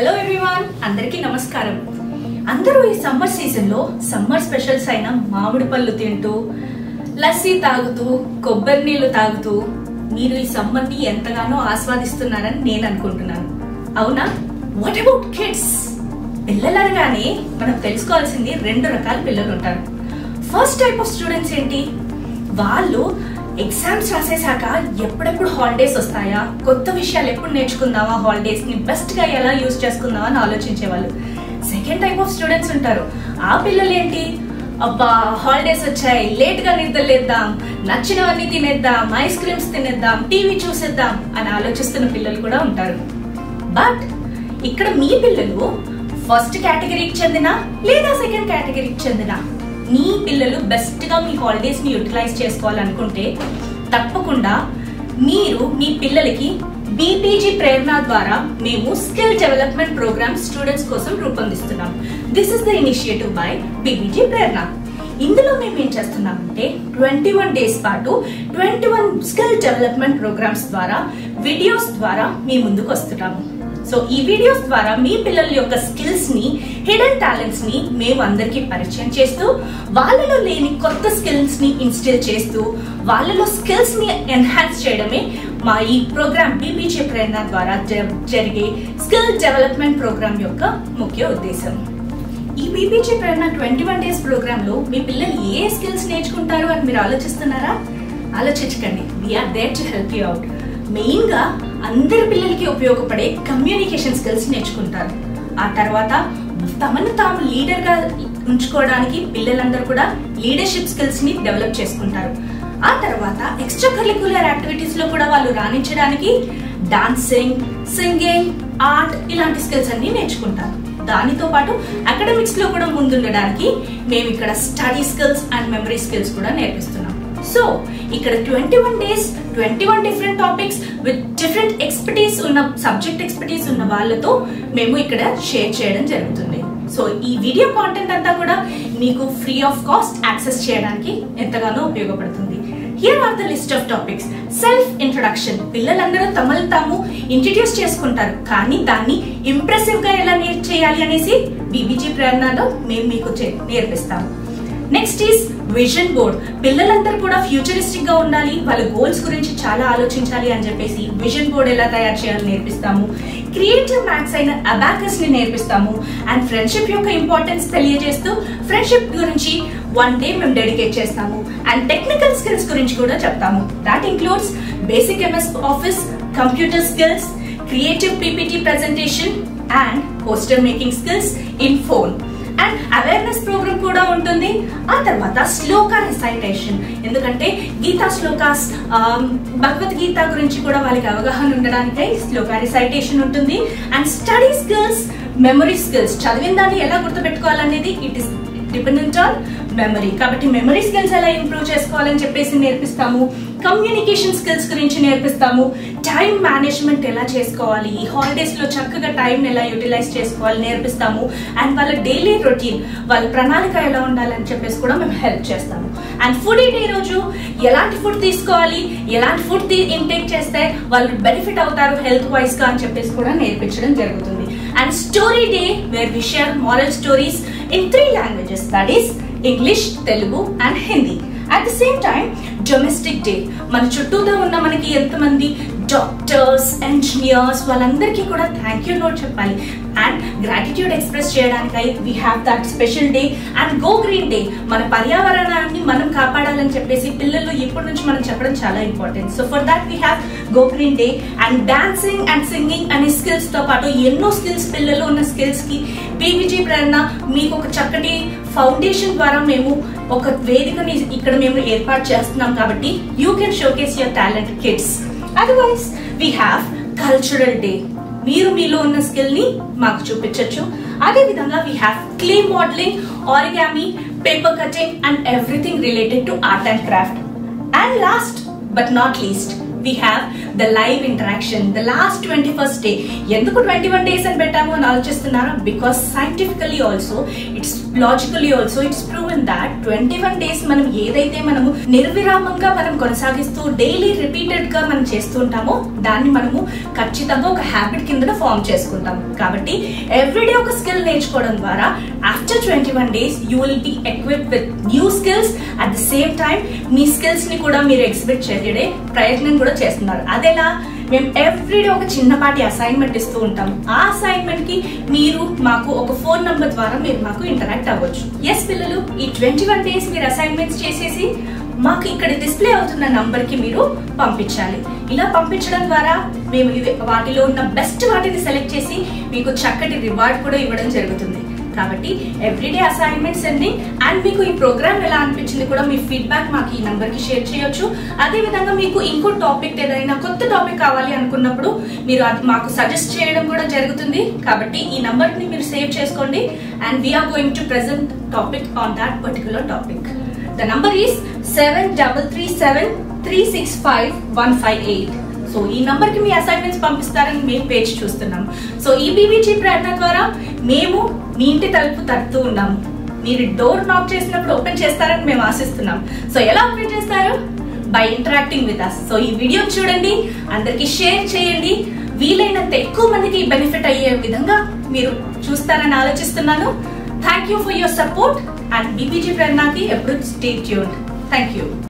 Hello everyone అందరికీ నమస్కారం. అందరూ ఈ సమ్మర్ సీజన్లో సమ్మర్ స్పెషల్స్ అయిన మామిడి పళ్ళు తింటూ లస్సీ తాగుతూ కొబ్బరి నీళ్ళు తాగుతూ మీరు ఈ సమ్మర్ని ఎంతగానో ఆస్వాదిస్తున్నారని నేను అనుకుంటున్నాను. అవునా? వాట్ అబౌట్ కిడ్స్ పిల్లలనగానే మనం తెలుసుకోవాల్సింది రెండు రకాల పిల్లలు ఉంటారు ఫస్ట్ టైప్ ఆఫ్ స్టూడెంట్స్ ఏంటి? వాళ్ళు ఎగ్జామ్స్ రాసేసాక ఎప్పుడెప్పుడు హాలిడేస్ వస్తాయా? కొత్త విషయాలు ఎప్పుడు నేర్చుకుందామా హాలిడేస్? ని బెస్ట్గా ఎలా యూజ్ చేసుకుందామా అని ఆలోచించేవాళ్ళు. సెకండ్ టైప్ ఆఫ్ స్టూడెంట్స్ ఉంటారు. ఆ పిల్లలు ఏంటి అబ్బా హాలిడేస్ వచ్చాయి. లేట్గా నిద్రలేద్దాం. నచ్చినవన్నీ తినేద్దాం. ఐస్ క్రీమ్స్ తినేద్దాం. టీవీ చూసేద్దాం అని ఆలోచిస్తున్న పిల్లలు కూడా ఉంటారు. బట్ ఇక్కడ మీ పిల్లలు ఫస్ట్ కేటగిరీకి చెందిన లేదా సెకండ్ కేటగిరీకి చెందిన? మీ పిల్లలు బెస్ట్గా మీ హాలిడేస్ని యూటిలైజ్ చేసుకోవాలనుకుంటే తప్పకుండా మీరు మీ పిల్లలకి బీపీజీ ప్రేరణ ద్వారా మేము స్కిల్ డెవలప్మెంట్ ప్రోగ్రామ్ స్టూడెంట్స్ కోసం రూపొందిస్తున్నాం. This is the initiative by BPG Prerana. ఇందులో మేము ఏం చేస్తున్నామంటే ట్వంటీ వన్ డేస్ పాటు twenty one skill development programmes ద్వారా వీడియోస్ ద్వారా మీ ముందుకు వస్తున్నాము. సో ఈ వీడియోస్ ద్వారా మీ పిల్లల యొక్క స్కిల్స్ని హిడెన్ టాలెంట్స్ని మేము అందరికీ పరిచయం చేస్తూ వాళ్ళలో లేని కొత్త స్కిల్స్ని ఇన్స్టిల్ చేస్తూ వాళ్ళలో స్కిల్స్ని ఎన్హాన్స్ చేయడమే మా ఈ ప్రోగ్రామ్ బీబీజే ప్రేరణ ద్వారా జ- జరిగే స్కిల్ డెవలప్మెంట్ ప్రోగ్రామ్ యొక్క ముఖ్య ఉద్దేశం. ఈ BBJ Prerana twenty one days ప్రోగ్రామ్లో మీ పిల్లలు ఏ స్కిల్స్ నేర్చుకుంటారు అని మీరు ఆలోచిస్తున్నారా? ఆలోచించకండి. We are there to help you out మెయిన్గా అందరి పిల్లలకి ఉపయోగపడే కమ్యూనికేషన్ స్కిల్స్ నేర్చుకుంటారు. ఆ తర్వాత తమను తాము లీడర్గా ఉంచుకోవడానికి పిల్లలందరూ కూడా లీడర్షిప్ స్కిల్స్ని డెవలప్ చేసుకుంటారు. ఆ తర్వాత ఎక్స్ట్రా కరికులర్ యాక్టివిటీస్లో కూడా వాళ్ళు రాణించడానికి డాన్సింగ్ సింగింగ్ ఆర్ట్ ఇలాంటి స్కిల్స్ అన్ని నేర్చుకుంటారు. దానితో పాటు అకాడమిక్స్లో కూడా ముందుండడానికి మేము ఇక్కడ study skills and memory skills కూడా నేర్పిస్తున్నాం. సో ఇక్కడ twenty one days twenty one different topics with different expertise ఉన్న సబ్జెక్ట్ ఎక్స్పర్టీస్ ఉన్న వాళ్ళతో మేము ఇక్కడ షేర్ చేయడం జరుగుతుంది. సో ఈ వీడియో కాంటెంట్ అంతా కూడా మీకు ఫ్రీ ఆఫ్ కాస్ట్ యాక్సెస్ చేయడానికి ఎంతగానో ఉపయోగపడుతుంది. Here are the list of topics self introduction పిల్లలందరూ తమను తాము ఇంట్రడ్యూస్ చేసుకుంటారు. కానీ దాన్ని ఇంప్రెసివ్గా ఎలా నేర్ చేయాలి అనేసి బీబీజీ ప్రేరణలో మేము మీకు చే- నేర్పిస్తాము. నెక్స్ట్ ఈస్ విజన్ బోర్డ్ పిల్లలందరూ కూడా ఫ్యూచరిస్టిక్గా ఉండాలి వాళ్ళ గోల్స్ గురించి చాలా ఆలోచించాలి అని చెప్పేసి విజన్ బోర్డ్ ఎలా తయారు చేయాలో నేర్పిస్తాము. క్రియేటివ్ మ్యాథ్స్ అయిన అబాకస్ని నేర్పిస్తాము. అండ్ ఫ్రెండ్షిప్ యొక్క ఇంపార్టెన్స్ తెలియజేస్తూ ఫ్రెండ్షిప్ గురించి వన్ డే మేము డెడికేట్ చేస్తాము. అండ్ టెక్నికల్ స్కిల్స్ గురించి కూడా చెప్తాము. That includes basic MS office computer skills creative PPT presentation and poster making skills in phone awareness programme కూడా ఉంటుంది. ఆ తర్వాత శ్లోక రిసైటేషన్ ఎందుకంటే గీతా శ్లోకాస్ భగవద్గీత గురించి కూడా వాళ్ళకి అవగాహన ఉండడానికై శ్లోక రిసైటేషన్ ఉంటుంది. And study skills memory skills చదివిన దాన్ని ఎలా గుర్తుపెట్టుకోవాలనేది it is dependent on memory కాబట్టి మెమరీ స్కిల్స్ ఎలా ఇంప్రూవ్ చేసుకోవాలని చెప్పేసి నేర్పిస్తాము. కమ్యూనికేషన్ స్కిల్స్ గురించి నేర్పిస్తాము. టైం మేనేజ్మెంట్ ఎలా చేసుకోవాలి? ఈ హాలిడేస్లో చక్కగా టైం ఎలా యూటిలైజ్ చేసుకోవాలి నేర్పిస్తాము. అండ్ వాళ్ళ డైలీ రొటీన్ వాళ్ళ ప్రణాళిక ఎలా ఉండాలని చెప్పేసి కూడా మేము హెల్ప్ చేస్తాము. అండ్ ఫుడ్ డే రోజు ఎలాంటి ఫుడ్ తీసుకోవాలి? ఎలాంటి ఫుడ్ ఇంటేక్ చేస్తే వాళ్ళు బెనిఫిట్ అవుతారు హెల్త్ వైజ్గా అని చెప్పేసి కూడా నేర్పించడం జరుగుతుంది. And story day where we share moral stories in three languages that is English, Telugu and Hindi. At the same time, domestic day మన చుట్టూతో ఉన్న మనకి ఎంతమంది డాక్టర్స్ ఇంజనీర్స్ వాళ్ళందరికీ కూడా థ్యాంక్ యూ నోట్ చెప్పాలి. And gratitude express చేయడానికై we have that special day and go green day మన పర్యావరణాన్ని మనం కాపాడాలని చెప్పేసి పిల్లలు ఇప్పటి నుంచి మనం చెప్పడం చాలా important so for that we have go green day and dancing and singing అనే స్కిల్స్తో పాటు ఎన్నో స్కిల్స్ పిల్లలు ఉన్న స్కిల్స్కి పీవీజీ ప్రేరణ మీకు ఒక చక్కటి ఫౌండేషన్ ద్వారా మేము ఒక వేదికని ఇక్కడ మేము ఏర్పాటు చేస్తున్నాం. ఉన్నాం కాబట్టి you can showcase your talent kids otherwise we have cultural day మీరు మీలో ఉన్న స్కిల్ని మాకు చూపించవచ్చు అదే విధంగా we have clay modelling origami paper cutting and everything related to art and craft and last but not least we have the live interaction the last twenty first day ఎందుకు twenty one days అని పెట్టాము అని ఆలోచిస్తున్నారా? Because scientifically also it's logically also it's proven that twenty one days మనం ఏదైతే మనము నిర్విరామంగా మనం కొనసాగిస్తూ డైలీ రిపీటెడ్గా మనం చేస్తూ ఉంటామో దాన్ని మనము ఖచ్చితంగా ఒక హ్యాబిట్ కింద ఫామ్ చేసుకుంటాం. కాబట్టి ఎవ్రీడే ఒక స్కిల్ నేర్చుకోవడం ద్వారా after twenty one days you will be equip with new skills at the same time మీ స్కిల్స్ని కూడా మీరు ఎగ్జిబిట్ చేయడే ప్రయత్నం కూడా చేస్తున్నారు. అదేలా మేము ఎవ్రీడే ఒక చిన్నపాటి అసైన్మెంట్ ఇస్తూ ఉంటాం. ఆ అసైన్మెంట్కి మీరు మాకు ఒక ఫోన్ నంబర్ ద్వారా మీరు మాకు ఇంటరాక్ట్ అవ్వచ్చు. ఎస్ పిల్లలు ఈ ట్వంటీ వన్ డేస్ మీరు అసైన్మెంట్స్ చేసేసి మాకు ఇక్కడ డిస్ప్లే అవుతున్న నంబర్కి మీరు పంపించాలి. ఇలా పంపించడం ద్వారా మేము వాటిలో ఉన్న బెస్ట్ వాటిని సెలెక్ట్ చేసి మీకు చక్కటి రివార్డ్ కూడా ఇవ్వడం జరుగుతుంది. కాబట్టి ఎవ్రీడే అసైన్మెంట్స్ అండి. అండ్ మీకు ఈ ప్రోగ్రామ్ ఎలా అనిపించింది కూడా మీ ఫీడ్బ్యాక్ మాకు ఈ నంబర్కి షేర్ చేయొచ్చు. అదే విధంగా మీకు ఇంకో టాపిక్ ఏదైనా కొత్త టాపిక్ కావాలి అనుకున్నప్పుడు మీరు అది మాకు సజెస్ట్ చేయడం కూడా జరుగుతుంది. కాబట్టి ఈ నంబర్ని మీరు సేవ్ చేసుకోండి. And we are going to present topic on that particular topic the number is seven double three seven three six five one five eight so ఈ నంబర్కి మీ అసైన్మెంట్స్ పంపిస్తారని మేము పేజ్ చూస్తున్నాం. సో ఈ బీబీజీ ప్రయత్నం ద్వారా మేము మీ ఇంటి తలుపు తడుతూ ఉన్నాము. మీరు డోర్ నాక్ చేసినప్పుడు ఓపెన్ చేస్తారని మేము ఆశిస్తున్నాం. సో ఎలా ఓపెన్ చేస్తారు? By interacting with us so ఈ వీడియో చూడండి అందరికి షేర్ చేయండి. వీలైనంత ఎక్కువ మందికి బెనిఫిట్ అయ్యే విధంగా మీరు చూస్తారని ఆలోచిస్తున్నాను. Thank you for your support and BBG ప్రేరణకి ఎప్పుడు స్టే ట్యూన్ థ్యాంక్ యూ